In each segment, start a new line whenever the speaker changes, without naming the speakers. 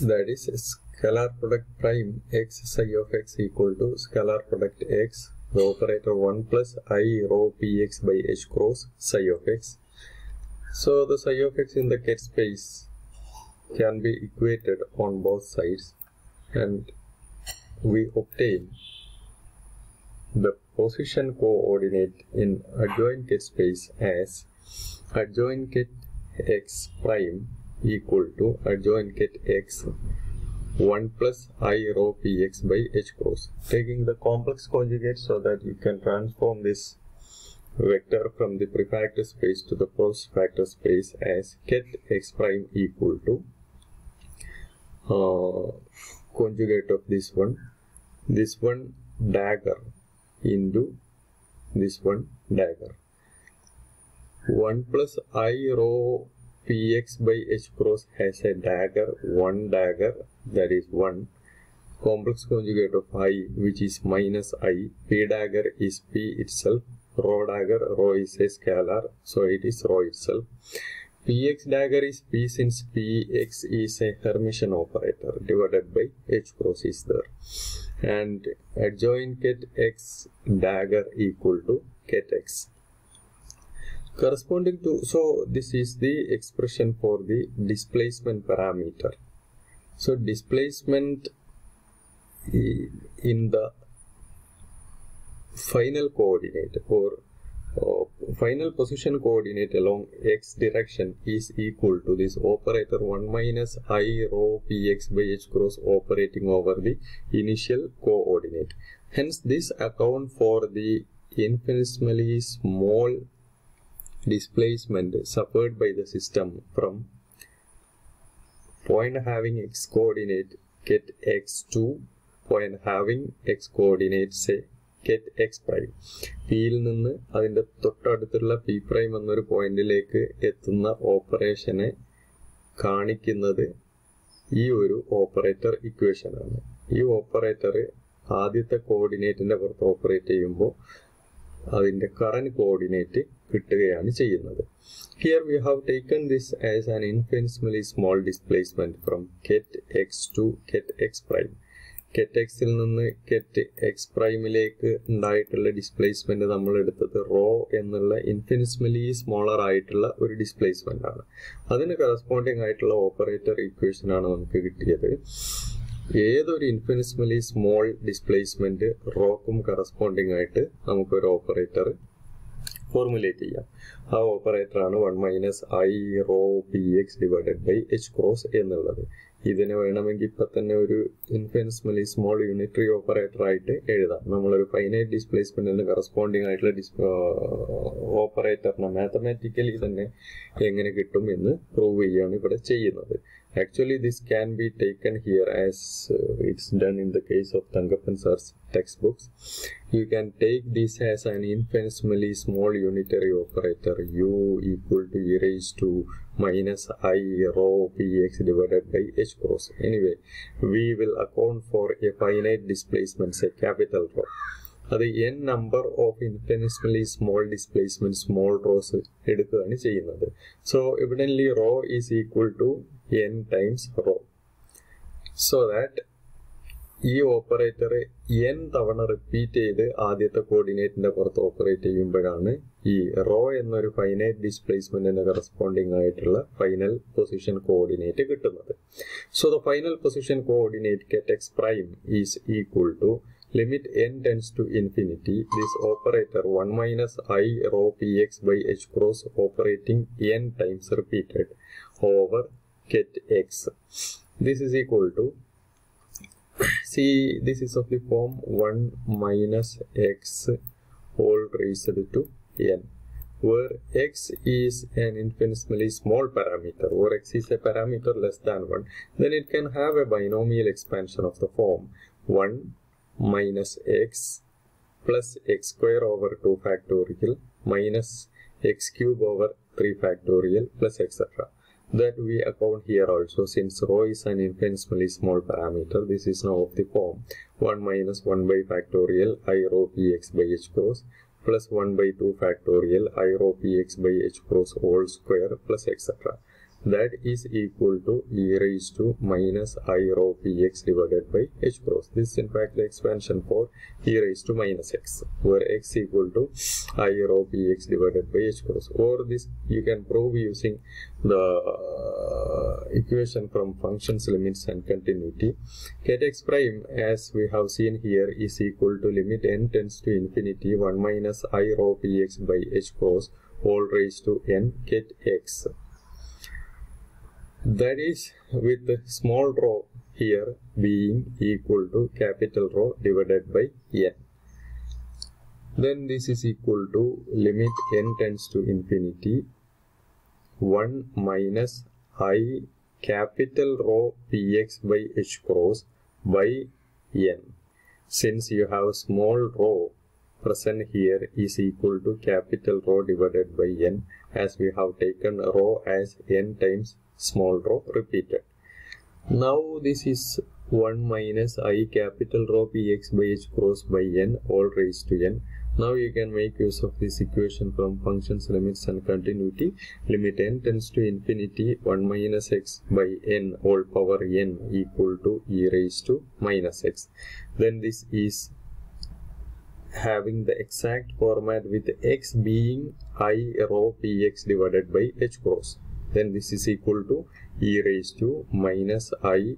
that is scalar product prime x psi of x equal to scalar product x the operator 1 plus i rho px by h cross psi of x. So the psi of x in the ket space can be equated on both sides and we obtain the position coordinate in adjoint ket space as adjoint ket x prime equal to adjoint ket x 1 plus i rho px by h cross. Taking the complex conjugate so that you can transform this vector from the prefactor space to the postfactor space as ket x prime equal to uh, conjugate of this one, this one dagger into this one dagger. 1 plus i rho px by h cross has a dagger, one dagger that is 1 complex conjugate of i which is minus i, p dagger is p itself, rho dagger, rho is a scalar so it is rho itself. px dagger is p since px is a Hermitian operator divided by h cross is there. And adjoint ket x dagger equal to ket x corresponding to so this is the expression for the displacement parameter. So displacement in the final coordinate or uh, final position coordinate along x direction is equal to this operator 1 minus i rho px by h cross operating over the initial coordinate. Hence this account for the infinitesimally small displacement suffered by the system from point having x coordinate get x to point having x coordinate say get x prime. Prime പിയിൽ നിന്ന് അതിന്റെ തൊട്ടടുത്തുള്ള P prime എന്നൊരു പോയിന്റിലേക്ക് എത്തുന്ന ഓപ്പറേഷനെ കാണിക്കുന്നത് ഈ ഒരു ഓപ്പറേറ്റർ ഇക്വേഷൻ ആണ്. ഈ ഓപ്പറേറ്റർ ആദ്യത്തെ കോർഡിനേറ്റിന്റെ പുറത്ത് ഓപ്പറേറ്റ് ചെയ്യുമ്പോൾ അതിന്റെ കറന്റ് കോർഡിനേറ്റ് കിട്ടുകയാണ് ചെയ്യുന്നത്. Here we have taken this as an infinitesimally small displacement from ket x to ket x prime ket എക്സിൽ നിന്ന് കെറ്റ് എക്സ് പ്രൈമിലേക്ക് ഉണ്ടായിട്ടുള്ള ഡിസ്പ്ലേസ്മെന്റ് നമ്മൾ എടുത്തത് റോ എന്നുള്ള ഇൻഫിനിസ്മലി സ്മോളർ ആയിട്ടുള്ള ഒരു ഡിസ്പ്ലേസ്മെന്റ് ആണ്. അതിന് കറസ്പോണ്ടിങ് ആയിട്ടുള്ള ഓപ്പറേറ്റർ ഇക്വേഷൻ ആണ് നമുക്ക് കിട്ടിയത്. ഏതൊരു ഇൻഫിനിസ്മലി സ്മോൾ ഡിസ്പ്ലേസ്മെന്റ് റോക്കും കറസ്പോണ്ടിങ് ആയിട്ട് നമുക്ക് ഒരു ഓപ്പറേറ്റർ ഫോർമുലേറ്റ് ചെയ്യാം. ആ ഓപ്പറേറ്റർ ആണ് one minus i rho p x divided by h cross എന്നുള്ളത്. ഇതിനെ വേണമെങ്കിൽ ഇപ്പൊ തന്നെ ഒരു ഇൻഫിനിസ്മലി സ്മോൾ യൂണിറ്ററി ഓപ്പറേറ്റർ ആയിട്ട് എഴുതാം. നമ്മളൊരു ഫൈനൈറ്റ് ഡിസ്പ്ലേസ്മെന്റിന് കറസ്പോണ്ടിങ് ആയിട്ടുള്ള ഓപ്പറേറ്ററിനെ മാത്തമാറ്റിക്കലി തന്നെ എങ്ങനെ കിട്ടും എന്ന് പ്രൂവ് ചെയ്യാണ് ഇവിടെ ചെയ്യുന്നത്. Actually, this can be taken here as uh, it's done in the case of Thankappan sir's textbooks. You can take this as an infinitesimally small unitary operator u equal to e raised to minus i rho px divided by h cross. Anyway, we will account for a finite displacement, say capital rho. അത് n number of infinitesimally small displacement small rhos എടുക്കുകയാണ് ചെയ്യുന്നത്. So evidently rho is equal to n times rho so that ഈ operator N തവണ repeat ചെയ്ത് ആദ്യത്തെ കോർഡിനേറ്റിന്റെ പുറത്ത് operate ചെയ്യുമ്പോഴാണ് ഈ റോ എന്നൊരു ഫൈനൈറ്റ് ഡിസ്പ്ലേസ്മെന്റിന് കറസ്പോണ്ടിങ് ആയിട്ടുള്ള ഫൈനൽ പൊസിഷൻ കോർഡിനേറ്റ് കിട്ടുന്നത്. So the final position coordinate ket x prime is equal to limit n tends to infinity, this operator 1 minus i rho px by h cross operating n times repeated over ket x. This is equal to, see this is of the form 1 minus x whole raised to n where x is an infinitesimally small parameter or x is a parameter less than 1 then it can have a binomial expansion of the form 1 minus x plus x square over 2 factorial minus x cube over 3 factorial plus etc. That we account here also since rho is an infinitesimally small parameter. This is now of the form 1 minus 1 by factorial i rho px by h cross plus 1 by 2 factorial i rho px by h cross whole square plus etc. that is equal to e raised to minus i rho px divided by h cross. This is in fact the expansion for e raised to minus x, where x equal to i rho px divided by h cross. Or this you can prove using the uh, equation from functions limits and continuity. Ket x prime as we have seen here is equal to limit n tends to infinity 1 minus i rho px by h cross all raised to n ket x that is with small rho here being equal to capital rho divided by n. Then this is equal to limit n tends to infinity. 1 minus i capital rho px by h cross by n. Since you have small rho present here is equal to capital rho divided by n as we have taken rho as n times small rho repeated. Now this is 1 minus i capital rho px by h cross by n all raised to n. Now you can make use of this equation from functions limits and continuity. Limit n tends to infinity 1 minus x by n all power n equal to e raised to minus x. Then this is having the exact format with x being i rho px divided by h cross then this is equal to e raised to minus i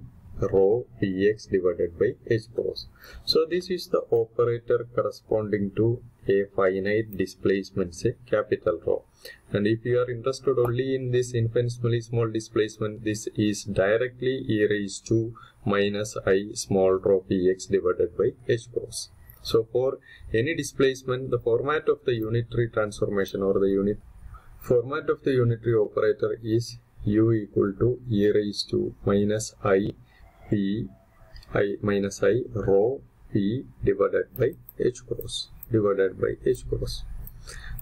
rho px divided by h cross. So this is the operator corresponding to a finite displacement say capital rho. And if you are interested only in this infinitesimally small displacement this is directly e raised to minus i small rho px divided by h cross. So for any displacement, the format of the unitary transformation or the unit format of the unitary operator is u equal to e raised to minus i p i minus i rho p divided by h cross divided by h cross.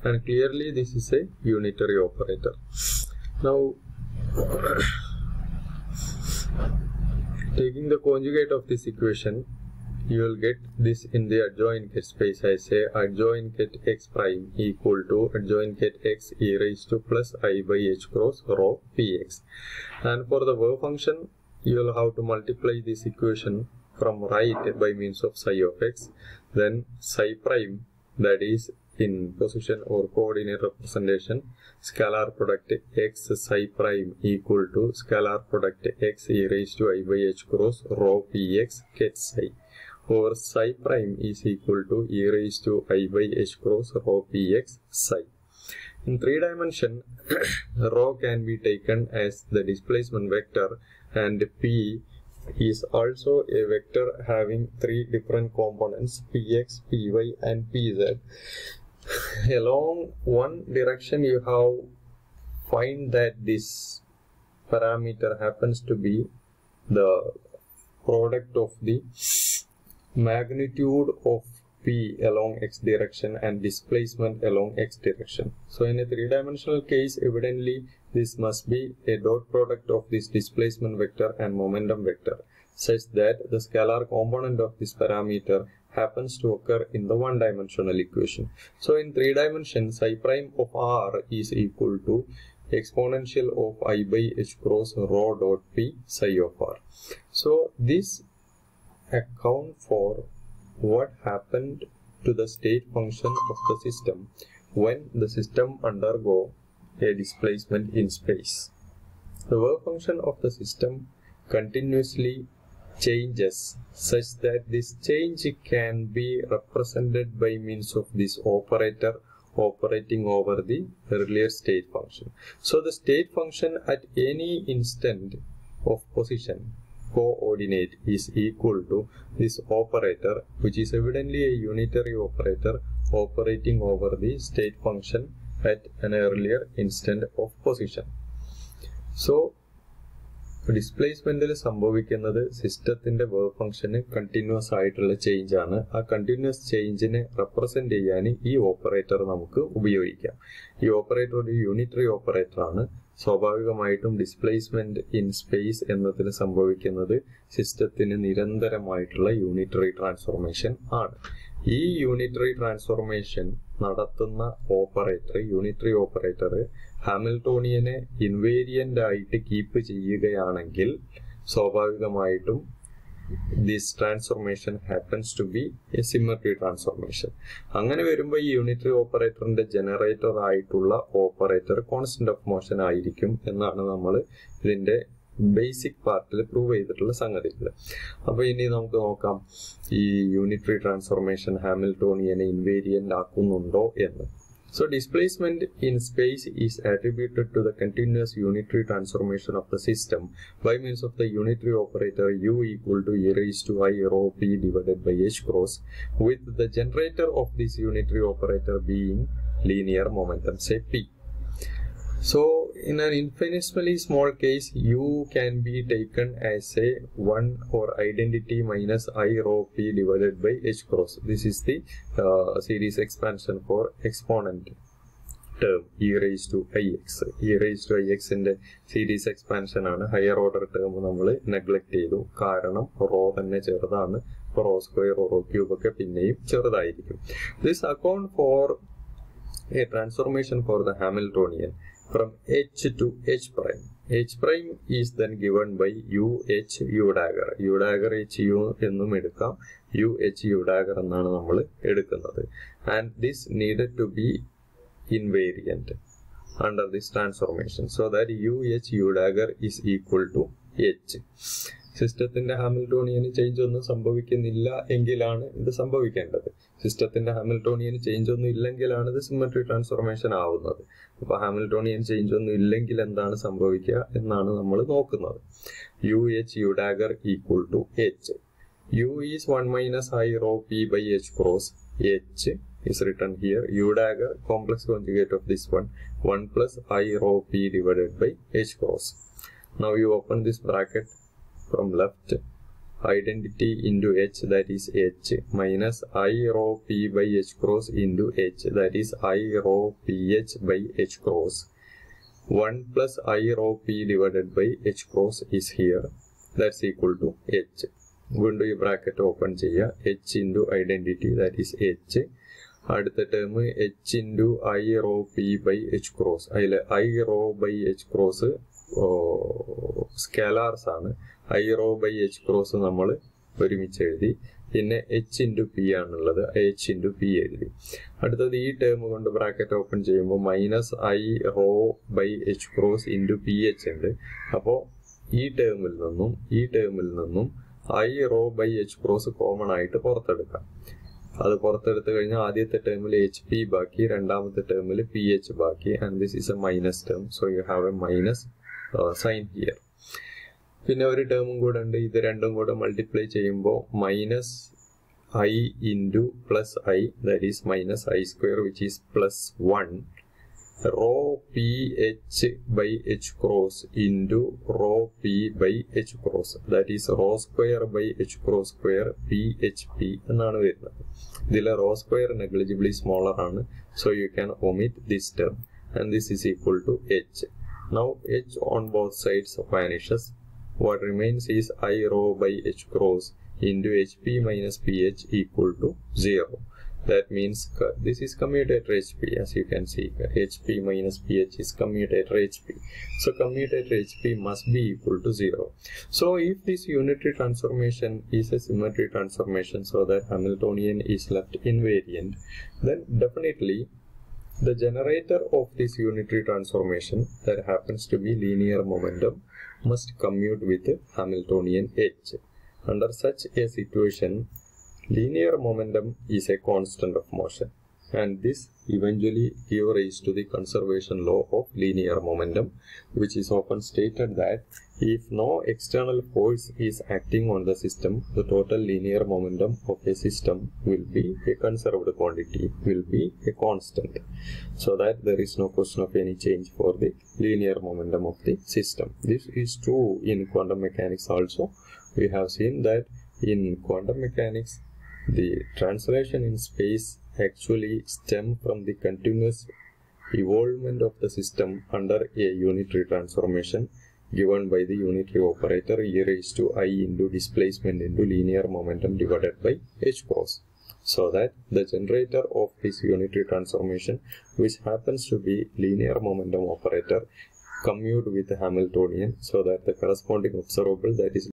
And clearly this is a unitary operator. Now taking the conjugate of this equation you will get this in the adjoint ket space. I say adjoint ket x prime equal to adjoint ket x e raised to plus i by h cross rho px. And for the wave function you will have to multiply this equation from right by means of psi of x then psi prime that is in position or coordinate representation scalar product x psi prime equal to scalar product x e raised to i by h cross rho px ket psi or psi prime is equal to e raised to i by h cross rho px psi. In three dimension, rho can be taken as the displacement vector and p is also a vector having three different components px, py and pz. Along one direction you have find that this parameter happens to be the product of the magnitude of p along x direction and displacement along x direction. So in a three-dimensional case, evidently this must be a dot product of this displacement vector and momentum vector such that the scalar component of this parameter happens to occur in the one-dimensional equation. So in three dimensions, psi prime of r is equal to exponential of i by h cross rho dot p psi of r. So this account for what happened to the state function of the system when the system undergo a displacement in space. The wave function of the system continuously changes such that this change can be represented by means of this operator operating over the earlier state function. So the state function at any instant of position coordinate is equal to this operator which is evidently a unitary operator operating over the state function at an earlier instant of position. So ഡിസ്പ്ലേസ്മെന്റിൽ സംഭവിക്കുന്നത് സിസ്റ്റത്തിന്റെ wave ഫംഗ്ഷന് continuous ആയിട്ടുള്ള change ആണ് ആ continuous ചേഞ്ചിനെ represent ചെയ്യാൻ ഈ operator നമുക്ക് ഉപയോഗിക്കാം ഈ ഓപ്പറേറ്റർ ഒരു യൂണിറ്ററി ഓപ്പറേറ്റർ ആണ് സ്വാഭാവികമായിട്ടും ഡിസ്പ്ലേസ്മെന്റ് ഇൻ സ്പേസ് എന്നതിന് സംഭവിക്കുന്നത് സിസ്റ്റത്തിന് നിരന്തരമായിട്ടുള്ള യൂണിറ്ററി ട്രാൻസ്ഫോർമേഷൻ ആണ്. ഈ യൂണിറ്ററി ട്രാൻസ്ഫോർമേഷൻ നടത്തുന്ന ഓപ്പറേറ്റർ യൂണിറ്ററി ഓപ്പറേറ്റർ ഹാമിൽട്ടോണിയനെ ഇൻവേരിയന്റ് ആയിട്ട് കീപ്പ് ചെയ്യുകയാണെങ്കിൽ സ്വാഭാവികമായിട്ടും this transformation happens to be a symmetry transformation അങ്ങനെ വരുമ്പോൾ ഈ യൂണിറ്ററി ഓപ്പറേറ്ററിന്റെ ജനറേറ്റർ ആയിട്ടുള്ള ഓപ്പറേറ്റർ കോൺസ്റ്റന്റ് ഓഫ് മോഷൻ ആയിരിക്കും എന്നാണ് നമ്മൾ ഇതിന്റെ ബേസിക് പാർട്ടിൽ പ്രൂവ് ചെയ്തിട്ടുള്ള സംഗതികൾ അപ്പൊ ഇനി നമുക്ക് നോക്കാം ഈ യൂണിറ്ററി ട്രാൻസ്ഫോർമേഷൻ ഹാമിൽട്ടോണിയനെ ഇൻവേരിയന്റ് ആക്കുന്നുണ്ടോ എന്ന്. So displacement in space is attributed to the continuous unitary transformation of the system by means of the unitary operator u equal to e raised to i rho p divided by h cross with the generator of this unitary operator being linear momentum say p. So in an infinitesimally small case, u can be taken as a 1 or identity minus i rho p divided by h cross. This is the uh, series expansion for exponent term e raised to ix. e raised to ix ന്റെ series expansion ആണ് higher order term നമ്മൾ neglect ചെയ്തു കാരണം raw തന്നെ ചെറുതാണ് rho square raw cube ഒക്കെ പിന്നെയും ചെറുതായിരിക്കും this account for a transformation for the Hamiltonian from h to h prime. h prime is then given by u h u dagger. u dagger h u എന്നും എടുക്കാം u h u dagger നമ്മൾ എടുക്കുന്നത് and this needed to be invariant under this transformation so that u h u dagger is equal to h സിസ്റ്റത്തിന്റെ ഹാമിൽട്ടോണിയന് change ഒന്നും സംഭവിക്കുന്നില്ല എങ്കിലാണ് ഇത് സംഭവിക്കേണ്ടത് സിസ്റ്റത്തിന്റെ Hamiltonian change ഒന്നും ഇല്ലെങ്കിലാണ് ഇത് സിമെട്രി ട്രാൻസ്ഫോർമേഷൻ ആവുന്നത്. അപ്പൊ ഹാമിൽട്ടോണിയൻ ചേഞ്ച് ഒന്നും ഇല്ലെങ്കിൽ എന്താണ് സംഭവിക്കുക എന്നാണ് നമ്മൾ നോക്കുന്നത്. U H U dagger equal to H U is one minus i rho P by h cross H is written here U dagger complex conjugate of this one 1 plus i rho P divided by h cross. Now you open this bracket from left. identity into h that is h minus i rho p by h cross into h that is i rho ph by h cross 1 plus i rho p divided by h cross is here that's equal to h വീണ്ടും ഈ bracket open ചെയ്യുക H into identity that is H അടുത്ത term H into I rho P by H cross അതിൽ I rho by H cross സ്കാലാർസ് ആണ് I rho by h cross നമ്മൾ ഒരുമിച്ച് എഴുതി. പിന്നെ എച്ച് ഇന്റു പി ആണുള്ളത്. എച്ച് ഇന്റു പി എഴുതി. അടുത്തത് ഈ ടേം കൊണ്ട് ബ്രാക്കറ്റ് ഓപ്പൺ ചെയ്യുമ്പോൾ minus i rho by h cross into P H ഉണ്ട്. അപ്പോൾ ഈ ടേമിൽ നിന്നും ഈ ടേമിൽ നിന്നും i rho by h cross common ആയിട്ട് പുറത്തെടുക്കാം. അത് പുറത്തെടുത്തു കഴിഞ്ഞാൽ ആദ്യത്തെ ടേമിൽ എച്ച് പി ബാക്കി രണ്ടാമത്തെ ടേമിൽ പി എച്ച് ബാക്കി. And this is a minus term so you have a minus sign here പിന്നെ ഒരു ടേമും കൂടെ ഉണ്ട്. ഇത് രണ്ടും കൂടെ മൾട്ടിപ്ലൈ ചെയ്യുമ്പോൾ minus i into plus i that is minus i square which is plus one rho P H by h cross into rho P by h cross that is rho square by h cross square P H P എന്നാണ് വരുന്നത്. ഇതിലെ rho square negligibly smaller ആണ്. So you can omit this term and this is equal to H now H on both sides of vanishes what remains is i rho by h cross into hp minus ph equal to 0 that means this is commutator hp as you can see. Hp minus ph is commutator hp so commutator hp must be equal to 0 so if this unitary transformation is a symmetry transformation so that hamiltonian is left invariant then definitely the generator of this unitary transformation that happens to be linear momentum must commute with Hamiltonian H. Under such a situation, linear momentum is a constant of motion and this eventually give rise to the conservation law of linear momentum which is often stated that if no external force is acting on the system the total linear momentum of a system will be a conserved quantity will be a constant. So that there is no question of any change for the linear momentum of the system. This is true in quantum mechanics also. We have seen that in quantum mechanics the translation in space actually stem from the continuous evolvement of the system under a unitary transformation given by the unitary operator e raised to i into displacement into linear momentum divided by h cross. so that the generator of this unitary transformation which happens to be linear momentum operator commute with the Hamiltonian so that the corresponding observable that is